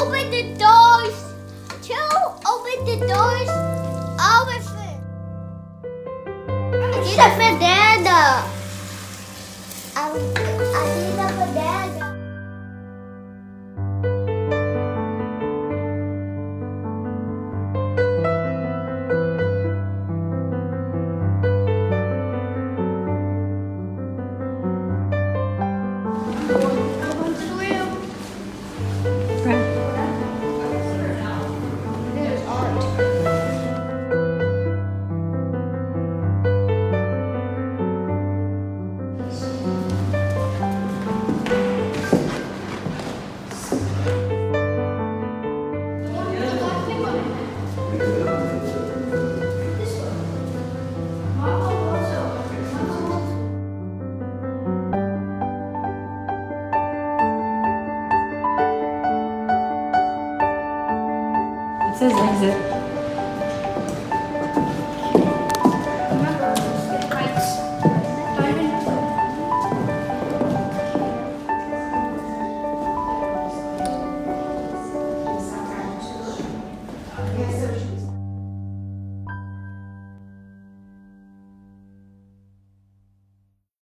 open the doors. Two, open the doors. It. I need a banana. I, I 这是什？